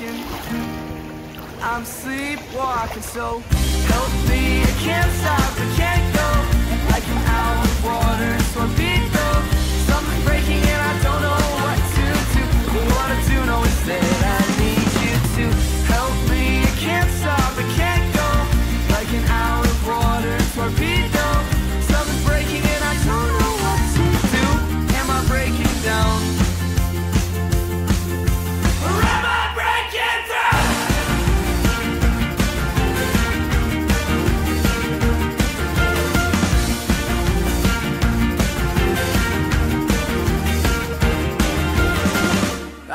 walking. I'm sleepwalking, so help me.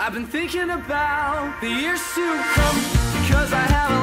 I've been thinking about the years to come because I have